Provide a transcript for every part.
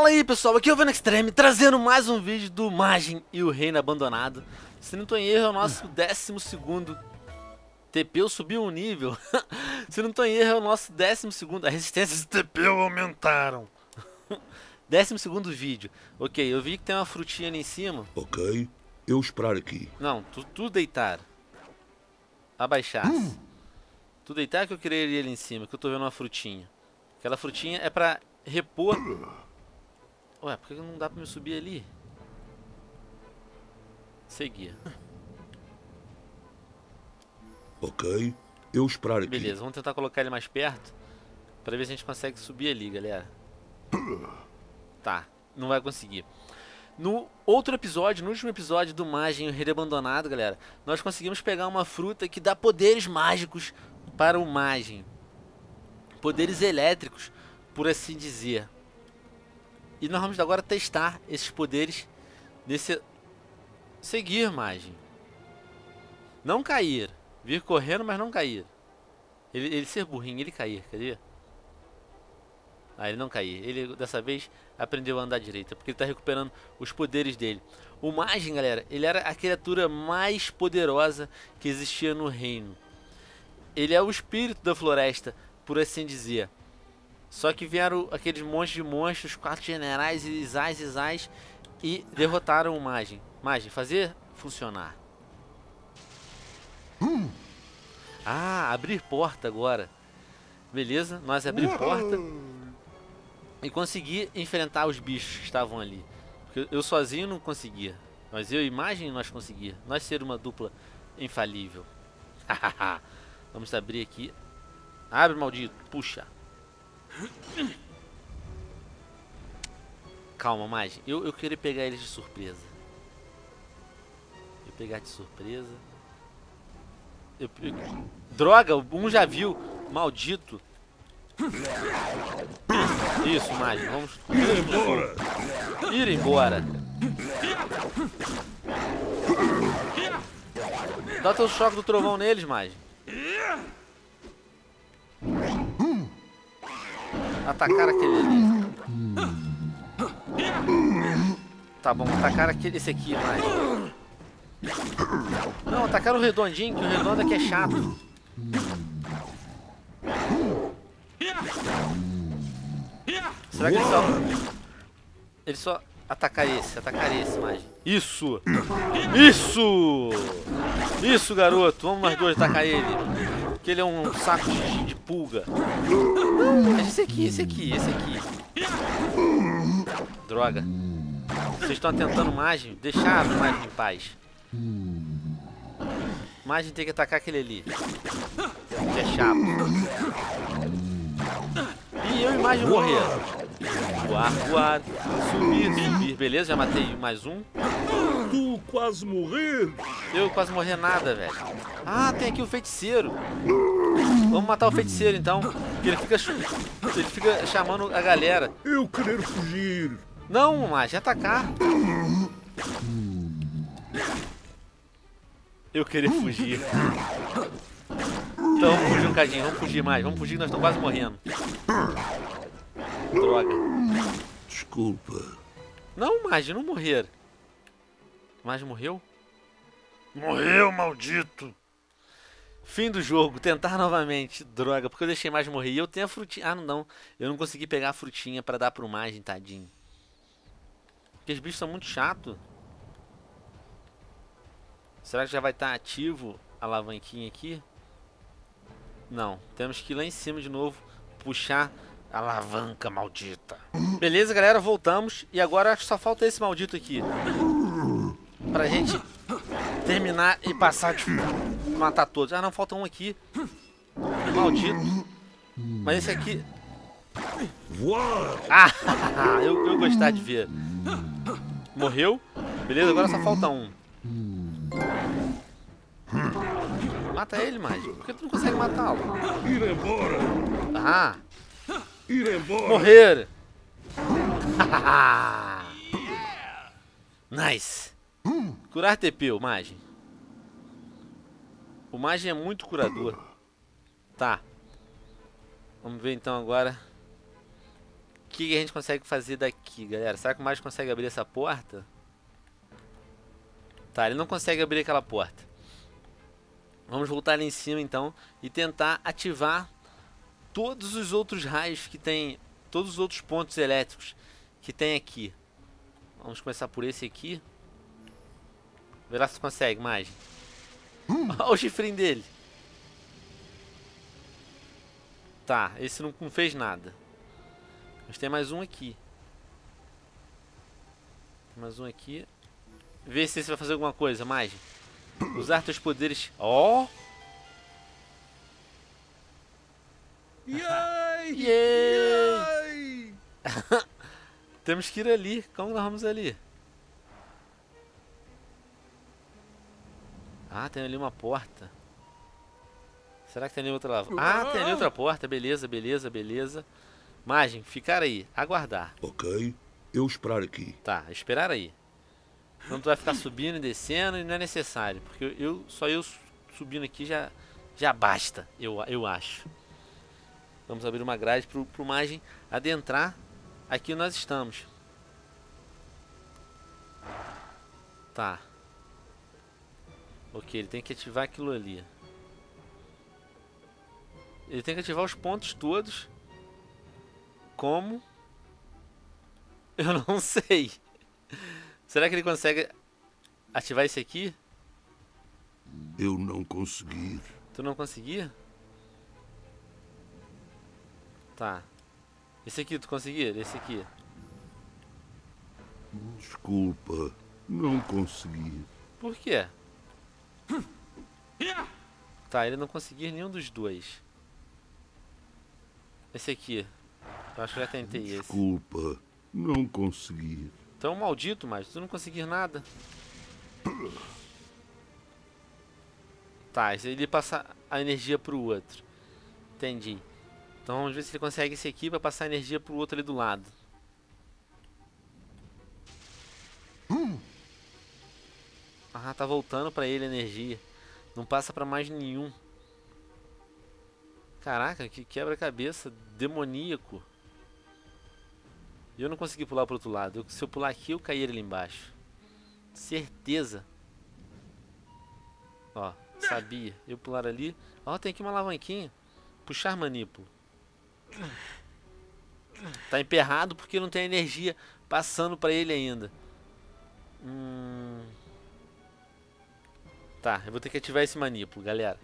Fala aí pessoal, aqui é o Venom Extreme trazendo mais um vídeo do Magem e o Reino Abandonado. Se não tô em erro é o nosso 12 TP subiu um nível. Se não tô em erro é o nosso 12 A resistência de TP aumentaram. 12 vídeo. Ok, eu vi que tem uma frutinha ali em cima. Ok, eu esperar aqui. Não, tu, tu deitar. Abaixar. Hum. Tu deitar que eu queria ir ali em cima Que eu tô vendo uma frutinha. Aquela frutinha é pra repor Ué, por que não dá pra me subir ali? Seguir. Ok, eu esperar aqui. Beleza, vamos tentar colocar ele mais perto. Pra ver se a gente consegue subir ali, galera. Tá, não vai conseguir. No outro episódio, no último episódio do Magem o Rei Abandonado, galera, nós conseguimos pegar uma fruta que dá poderes mágicos para o Magem. Poderes elétricos, por assim dizer. E nós vamos agora testar esses poderes nesse... Seguir, Magem. Não cair. Vir correndo, mas não cair. Ele, ele ser burrinho, ele cair, cadê? Ah, ele não cair. Ele, dessa vez, aprendeu a andar direita, porque ele está recuperando os poderes dele. O Magem, galera, ele era a criatura mais poderosa que existia no reino. Ele é o espírito da floresta, por assim dizer. Só que vieram aqueles monstros de monstros, quatro generais, Isais, Isais, e derrotaram o Magem. Magem, fazer funcionar. Hum. Ah, abrir porta agora. Beleza, nós abrimos porta e consegui enfrentar os bichos que estavam ali. Porque eu sozinho não conseguia. Mas eu e Magem nós conseguia. Nós ser uma dupla infalível. Vamos abrir aqui. Abre, maldito. Puxa. Calma, Magem. Eu, eu queria pegar eles de surpresa. Eu pegar de surpresa. Eu, eu... Droga, um já viu. Maldito. Isso, Magem. Vamos ir embora. Ir embora. Dá teu choque do trovão neles, Magem. Atacar aquele ali. Tá bom, atacar aquele, esse aqui mais. Não, atacar o redondinho, que o redondo aqui é chato. Será que ele só... Ele só... Atacar esse, atacar esse, mais. Isso! Isso! Isso, garoto! Vamos mais dois atacar ele. Que ele é um saco de, de pulga. Mas esse aqui, esse aqui, esse aqui. Droga. Vocês estão tentando Magem? Deixar o Magem em paz. Magem tem que atacar aquele ali. Que é chato. E eu e Magem morrer. Voar, voar. Subir, subir. Beleza, já matei mais um. Tu quase morrer. Eu quase morrer nada, velho. Ah, tem aqui o feiticeiro. Vamos matar o feiticeiro então. Porque ele fica, ele fica chamando a galera. Eu querer fugir. Não, mas atacar. Eu querer fugir. Então vamos fugir um cadinho, vamos fugir mais. Vamos fugir, nós estamos quase morrendo. Droga. Desculpa. Não, Magi, não morrer. Magi morreu? Morreu, maldito. Fim do jogo, tentar novamente. Droga, porque eu deixei mais morrer. E eu tenho a frutinha. Ah, não, não. Eu não consegui pegar a frutinha pra dar pro Magem, tadinho. Porque os bichos são muito chatos. Será que já vai estar ativo a alavanquinha aqui? Não. Temos que ir lá em cima de novo. Puxar a alavanca maldita. Beleza, galera. Voltamos. E agora só falta esse maldito aqui. Pra gente terminar e passar de matar todos. Ah, não, falta um aqui. Maldito. Mas esse aqui... Ah, eu, eu gostar de ver. Morreu. Beleza, agora só falta um. Mata ele, mais. Por que tu não consegue matá-lo? Ir embora. Ah. Ir embora. Morrer. nice. Curar TP, o Magem. O Magem é muito curador. Tá. Vamos ver então agora. O que, a gente consegue fazer daqui, galera? Será que o Mágico consegue abrir essa porta? Tá, ele não consegue abrir aquela porta. Vamos voltar ali em cima então e tentar ativar todos os outros raios que tem, todos os outros pontos elétricos que tem aqui. Vamos começar por esse aqui. Vê lá se consegue, mais. Olha o chifrinho dele. Tá, esse não, não fez nada. Mas tem mais um aqui. Tem mais um aqui. Vê se esse vai fazer alguma coisa, mais. Usar teus poderes. Ó! Oh! Yay! Yay! Temos que ir ali. Como nós vamos ali? Ah, tem ali uma porta. Será que tem ali outra lá? Ah, tem ali outra porta. Beleza, beleza, beleza. Magem, ficar aí. Aguardar. Ok. Eu esperar aqui. Tá, esperar aí. Não tu vai ficar subindo e descendo e não é necessário. Porque eu, só eu subindo aqui já, já basta, eu, eu acho. Vamos abrir uma grade para o Magem adentrar aqui nós estamos. Tá. Ok, ele tem que ativar aquilo ali. Ele tem que ativar os pontos todos. Como? Eu não sei. Será que ele consegue ativar esse aqui? Eu não consegui. Tu não conseguia? Tá. Esse aqui tu conseguia? Esse aqui. Desculpa, não consegui. Por quê? Tá, ele não conseguia nenhum dos dois. Esse aqui. Eu acho que já tentei esse. Desculpa, não consegui. Então, maldito, mas tu não conseguir nada. Tá, ele passa a energia pro outro. Entendi. Então vamos ver se ele consegue esse aqui pra passar energia pro outro ali do lado. Ah, tá voltando pra ele a energia. Não passa pra mais nenhum. Caraca, que quebra-cabeça demoníaco. E eu não consegui pular pro outro lado. Eu, se eu pular aqui, eu cair ali embaixo. Certeza. Ó, sabia. Eu pular ali. Ó, tem aqui uma alavanquinha. Puxar manipulo. Tá emperrado porque não tem energia passando pra ele ainda. Hum... Tá, eu vou ter que ativar esse manipulo, galera.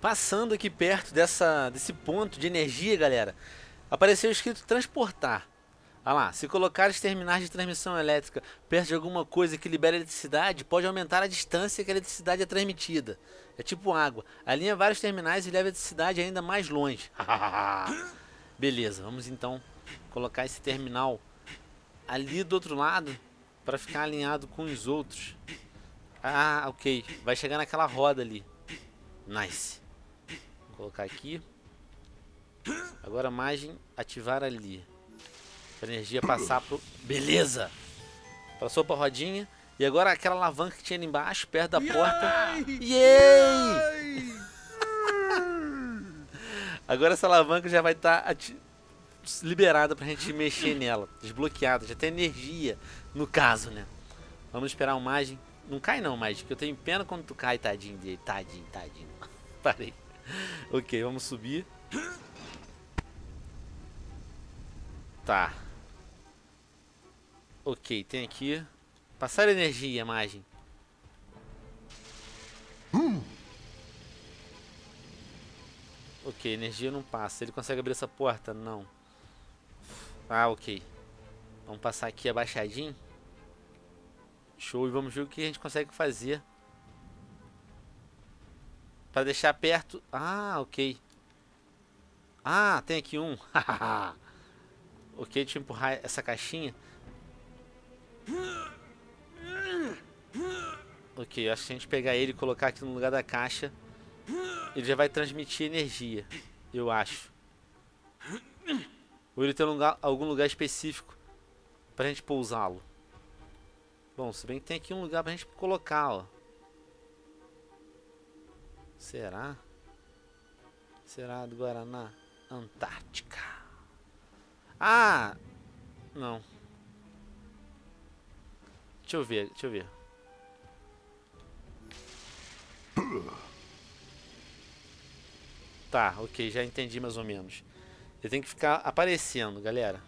Passando aqui perto dessa, desse ponto de energia, galera, apareceu escrito transportar. Olha lá, se colocar os terminais de transmissão elétrica perto de alguma coisa que libera eletricidade, pode aumentar a distância que a eletricidade é transmitida. É tipo água. Alinha vários terminais e leva a eletricidade ainda mais longe. Beleza, vamos então colocar esse terminal ali do outro lado para ficar alinhado com os outros. Ah, ok. Vai chegar naquela roda ali. Nice. Vou colocar aqui. Agora margem ativar ali. Pra energia passar pro... Beleza! Passou pra rodinha. E agora aquela alavanca que tinha ali embaixo, perto da porta. Yay! agora essa alavanca já vai estar tá ati... liberada pra gente mexer nela. Desbloqueada. Já tem energia, no caso, né? Vamos esperar o margem. Não cai não, mais que eu tenho pena quando tu cai, tadinho dele. Tadinho, tadinho. Parei. Ok, vamos subir. Tá. Ok, tem aqui. Passar energia, imagem. Hum. Ok, energia não passa. Ele consegue abrir essa porta? Não. Ah, ok. Vamos passar aqui abaixadinho. Show, e vamos ver o que a gente consegue fazer. Para deixar perto... Ah, ok. Ah, tem aqui um. ok, deixa eu empurrar essa caixinha. Ok, acho que se a gente pegar ele e colocar aqui no lugar da caixa, ele já vai transmitir energia, eu acho. Ou ele tem um lugar, algum lugar específico pra gente pousá-lo. Bom, se bem que tem aqui um lugar pra gente colocar, ó. Será? Será do Guaraná? Antártica. Ah! Não. Deixa eu ver, deixa eu ver. Tá, ok, já entendi mais ou menos. Ele tem que ficar aparecendo, galera.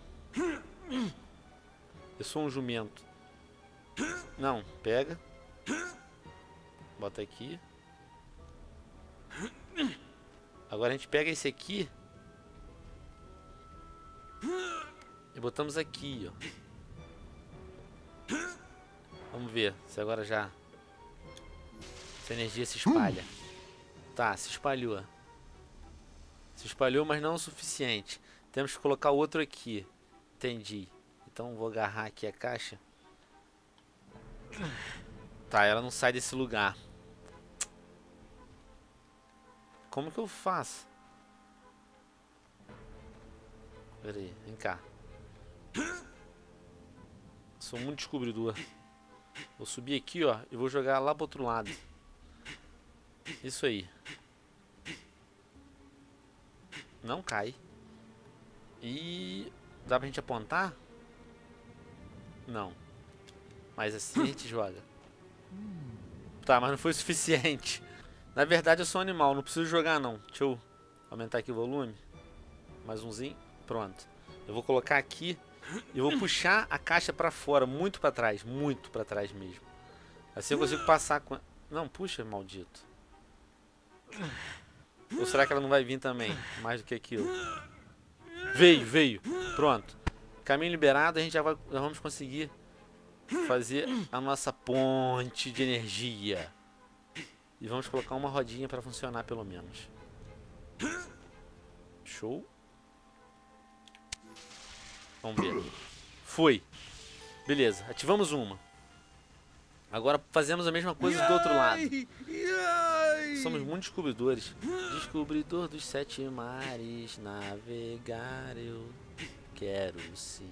Eu sou um jumento. Não, pega. Bota aqui. Agora a gente pega esse aqui. E botamos aqui, ó. Vamos ver se agora já... Se a energia se espalha. Tá, se espalhou. Se espalhou, mas não o suficiente. Temos que colocar outro aqui. Entendi. Então vou agarrar aqui a caixa. Tá, ela não sai desse lugar. Como que eu faço? Pera aí, vem cá. Sou muito descobridor. Vou subir aqui, ó, e vou jogar lá pro outro lado. Isso aí. Não cai. E... Dá pra gente apontar? Não. Mas assim a gente joga. Tá, mas não foi o suficiente. Na verdade eu sou um animal, não preciso jogar não. Deixa eu aumentar aqui o volume. Mais umzinho. Pronto. Eu vou colocar aqui e vou puxar a caixa pra fora, muito pra trás, muito pra trás mesmo. Assim eu consigo passar com... Não, puxa, maldito. Ou será que ela não vai vir também? Mais do que aquilo. Veio, veio. Pronto. Caminho liberado, a gente já, vai, já vamos conseguir fazer a nossa ponte de energia. E vamos colocar uma rodinha para funcionar pelo menos. Show. Vamos ver. Foi. Beleza, ativamos uma. Agora fazemos a mesma coisa do outro lado. Somos muito descobridores. Descobridor dos sete mares, navegar eu quero sim.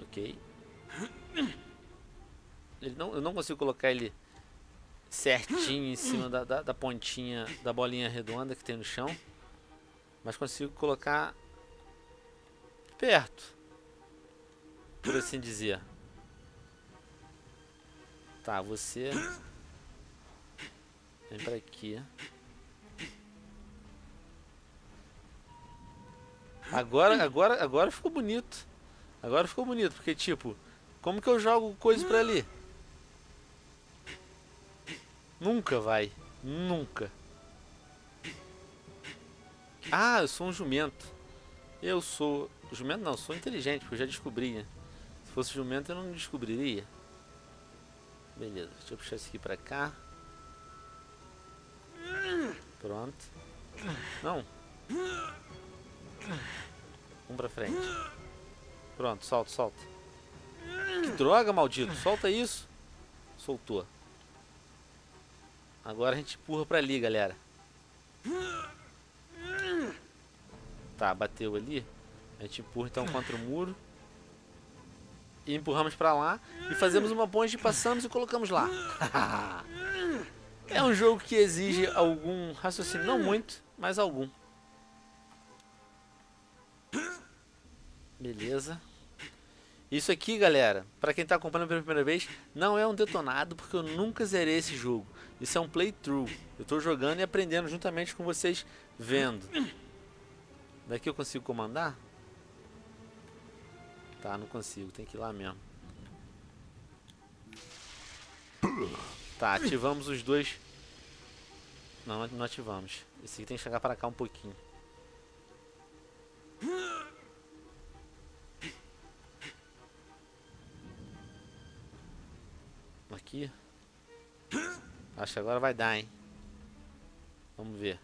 Ok. Ele não, eu não consigo colocar ele certinho em cima da, da, da pontinha da bolinha redonda que tem no chão. Mas consigo colocar perto. Por assim dizer. Tá, você... Vem pra aqui. Agora, agora, agora ficou bonito. Agora ficou bonito, porque tipo... Como que eu jogo coisa pra ali? Nunca vai. Nunca. Ah, eu sou um jumento. Eu sou... Jumento não, sou inteligente, porque eu já descobri, né? Se fosse jumento eu não descobriria. Beleza, deixa eu puxar isso aqui pra cá. Pronto. Não. Um pra frente. Pronto, solta, solta. Que droga, maldito. Solta isso. Soltou. Agora a gente empurra pra ali, galera. Tá, bateu ali. A gente empurra então contra o muro. E empurramos pra lá. E fazemos uma ponte, passamos e colocamos lá. é um jogo que exige algum raciocínio. Não muito, mas algum. Beleza. Isso aqui, galera, para quem está acompanhando pela primeira vez, não é um detonado porque eu nunca zerei esse jogo. Isso é um playthrough. Eu estou jogando e aprendendo juntamente com vocês vendo. Daqui eu consigo comandar? Tá, não consigo, tem que ir lá mesmo. Tá, ativamos os dois. Não, não ativamos. Esse aqui tem que chegar para cá um pouquinho. aqui. Acho que agora vai dar, hein? Vamos ver.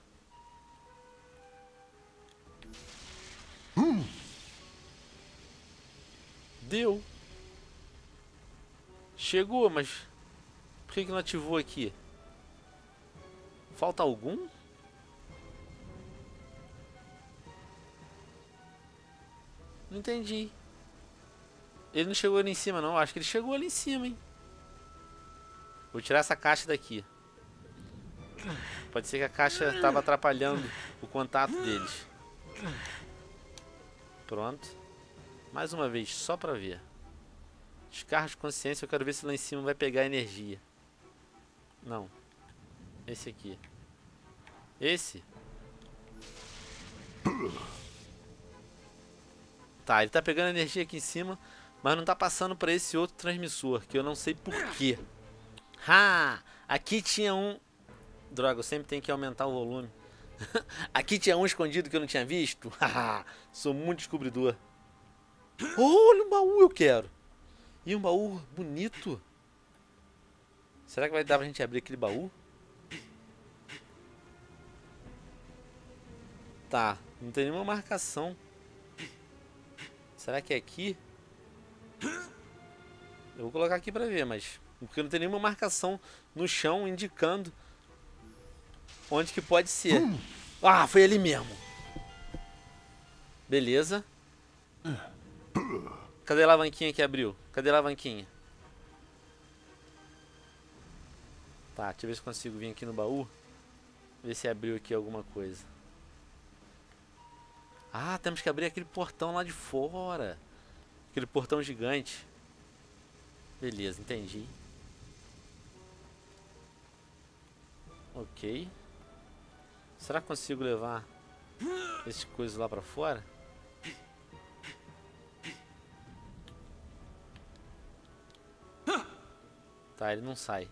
Deu. Chegou, mas... Por que, que não ativou aqui? Falta algum? Não entendi. Ele não chegou ali em cima, não. Acho que ele chegou ali em cima, hein? Vou tirar essa caixa daqui. Pode ser que a caixa estava atrapalhando o contato deles. Pronto. Mais uma vez, só pra ver. Descarga de consciência, eu quero ver se lá em cima vai pegar energia. Não. Esse aqui. Esse? Tá, ele tá pegando energia aqui em cima, mas não tá passando pra esse outro transmissor, que eu não sei porquê. Ha! Aqui tinha um... Droga, eu sempre tenho que aumentar o volume. aqui tinha um escondido que eu não tinha visto. Sou muito descobridor. Olha um baú, eu quero. E um baú bonito. Será que vai dar pra gente abrir aquele baú? Tá, não tem nenhuma marcação. Será que é aqui? Eu vou colocar aqui pra ver, mas... Porque não tem nenhuma marcação no chão indicando onde que pode ser. Ah, foi ali mesmo. Beleza. Cadê a alavanquinha que abriu? Cadê a alavanquinha? Tá, deixa eu ver se consigo vir aqui no baú. Ver se abriu aqui alguma coisa. Ah, temos que abrir aquele portão lá de fora. Aquele portão gigante. Beleza, entendi. Ok. Será que consigo levar esse coisa lá pra fora? Tá, ele não sai.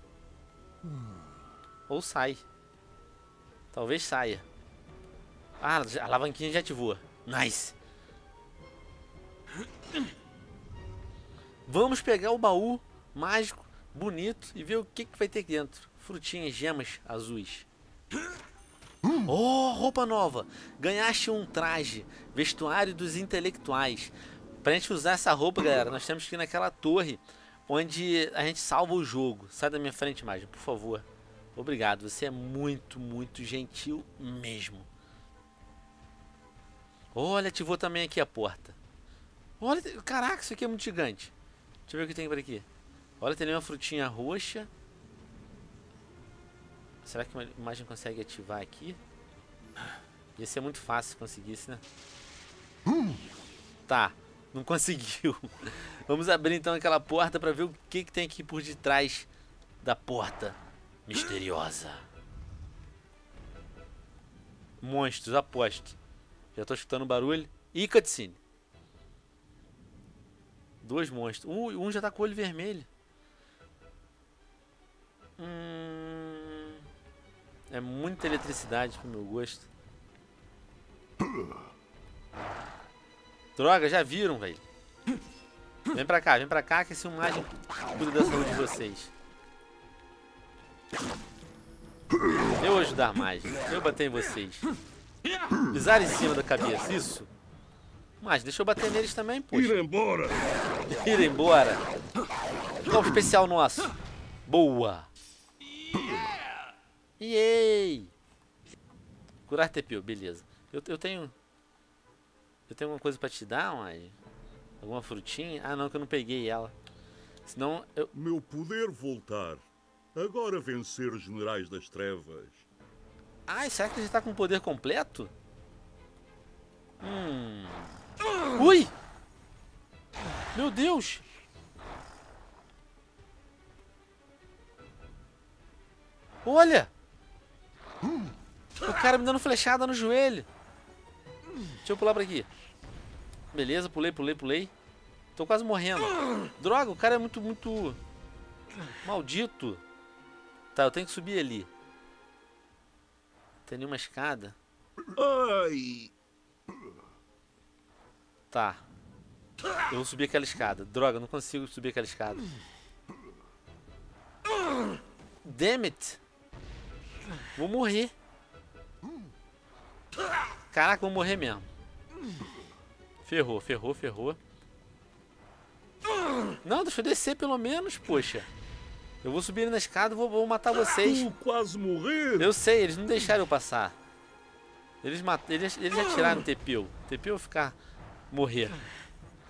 Ou sai. Talvez saia. Ah, a alavanquinha já ativou. Nice. Vamos pegar o baú mágico, bonito, e ver o que, que vai ter dentro. Frutinhas, gemas azuis. Oh, roupa nova. Ganhaste um traje. Vestuário dos intelectuais. Pra gente usar essa roupa, galera, nós temos que ir naquela torre onde a gente salva o jogo. Sai da minha frente, Mágico, por favor. Obrigado, você é muito, muito gentil mesmo. Olha, ativou também aqui a porta. Olha, caraca, isso aqui é muito gigante. Deixa eu ver o que tem por aqui. Olha, tem uma frutinha roxa. Será que a imagem consegue ativar aqui? Ia ser muito fácil se conseguisse, né? Tá, não conseguiu. Vamos abrir então aquela porta para ver o que, que tem aqui por detrás da porta misteriosa. Monstros, aposto. Já tô escutando barulho. E cutscene. Dois monstros. Um, um já tá com o olho vermelho. Hum, é muita eletricidade pro meu gosto. Droga, já viram, velho. Vem pra cá, vem pra cá que esse imagem cuida da saúde de vocês. Eu vou ajudar mais. Eu bater em vocês. Pisar em cima da cabeça, isso? Mas deixa eu bater neles também, poxa. Ir embora! Ir embora. Golpe especial nosso. Boa. Yay! Curar TPU, beleza. Eu, eu tenho... Eu tenho alguma coisa pra te dar, mas... Alguma frutinha? Ah, não, que eu não peguei ela. Senão eu... Meu poder voltar. Agora vencer os generais das trevas. Ai, será que ele está com o poder completo? Hum... Ui! Meu Deus! Olha! O cara me dando flechada no joelho. Deixa eu pular pra aqui. Beleza, pulei, pulei, pulei. Tô quase morrendo. Droga, o cara é muito, muito... Maldito. Tá, eu tenho que subir ali. Tem nenhuma escada? Ai! Tá. Eu vou subir aquela escada. Droga, não consigo subir aquela escada. Damn it! Vou morrer. Caraca, vou morrer mesmo. Ferrou, ferrou, ferrou. Não, deixa eu descer pelo menos, poxa. Eu vou subir na escada e vou, vou, matar vocês. Tu quase morrer! Eu sei, eles não deixaram eu passar. Eles, mat... eles, eles atiraram o Tepeu. Tepeu ficar... Morrer.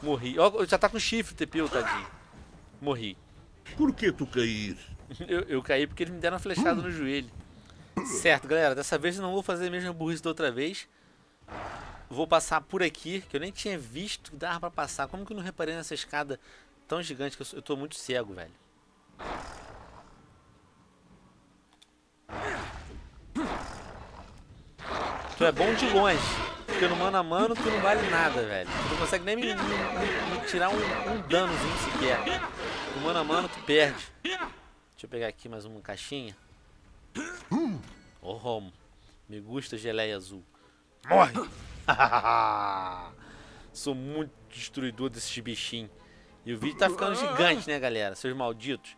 Morri. Ó, já tá com chifre o Tepeu, tadinho. Morri. Por que tu cair? Eu, eu caí porque eles me deram uma flechada no joelho. Certo, galera. Dessa vez eu não vou fazer a mesma burrice da outra vez. Vou passar por aqui, que eu nem tinha visto que dava pra passar. Como que eu não reparei nessa escada tão gigante que eu, eu tô muito cego, velho. Tu é bom de longe, porque no mano a mano tu não vale nada, velho. Tu não consegue nem me, me, me, me tirar um, um danozinho sequer. No mano a mano tu perde. Deixa eu pegar aqui mais uma caixinha. Oh, me gusta geleia azul. Morre! Sou muito destruidor desses bichinhos. E o vídeo tá ficando gigante, né, galera? Seus malditos.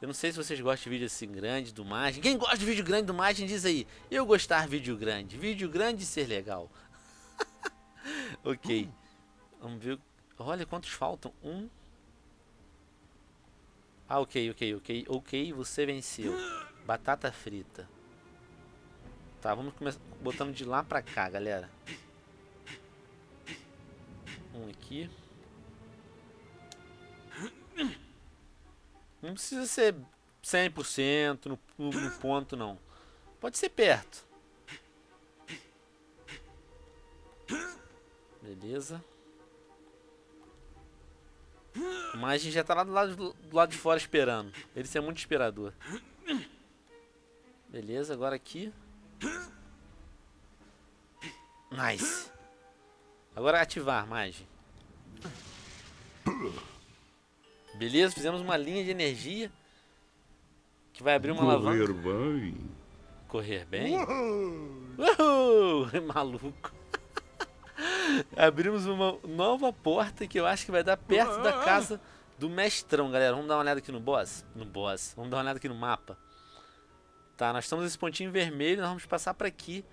Eu não sei se vocês gostam de vídeo assim grande, do Margem. Quem gosta de vídeo grande do Margem, diz aí. Eu gostar de vídeo grande. Vídeo grande ser legal. ok. Vamos ver. Olha quantos faltam. Um. Ah, ok, ok, ok. Ok, você venceu. Batata frita. Tá, vamos começar botando de lá pra cá, galera. Um aqui. Não precisa ser 100% no, no, ponto, não. Pode ser perto. Beleza. Mas a gente já tá lá do lado, do lado de fora esperando. Ele é muito esperador. Beleza, agora aqui. Nice. Agora ativar, Magi. Beleza, fizemos uma linha de energia que vai abrir uma Correr alavanca. bem. Correr bem? Uhul! Maluco. Abrimos uma nova porta que eu acho que vai dar perto da casa do mestrão, galera. Vamos dar uma olhada aqui no boss? No boss. Vamos dar uma olhada aqui no mapa. Tá, nós estamos nesse pontinho vermelho, nós vamos passar para aqui.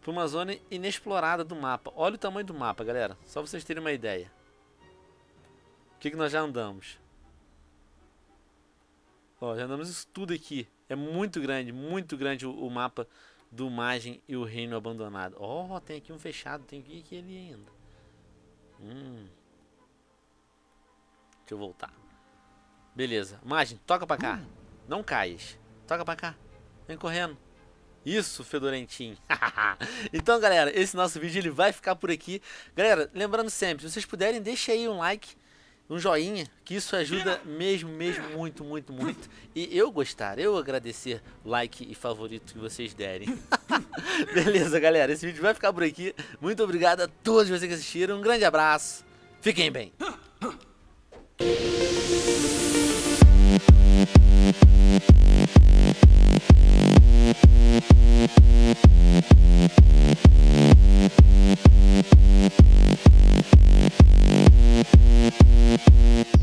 Para uma zona inexplorada do mapa. Olha o tamanho do mapa, galera. Só vocês terem uma ideia. O que, que nós já andamos? Ó, já andamos isso tudo aqui. É muito grande, muito grande o, o mapa do Magem e o Reino Abandonado. Ó, tem aqui um fechado, tem aqui aquele ainda. Hum. Deixa eu voltar. Beleza. Magem, toca pra cá. Não caias. Toca pra cá. Vem correndo. Isso, fedorentinho. então, galera, esse nosso vídeo ele vai ficar por aqui. Galera, lembrando sempre, se vocês puderem, deixa aí um like um joinha, que isso ajuda mesmo, mesmo, muito, muito, muito. E eu gostar, eu agradecer o like e favorito que vocês derem. Beleza, galera, esse vídeo vai ficar por aqui. Muito obrigado a todos vocês que assistiram, um grande abraço, fiquem bem.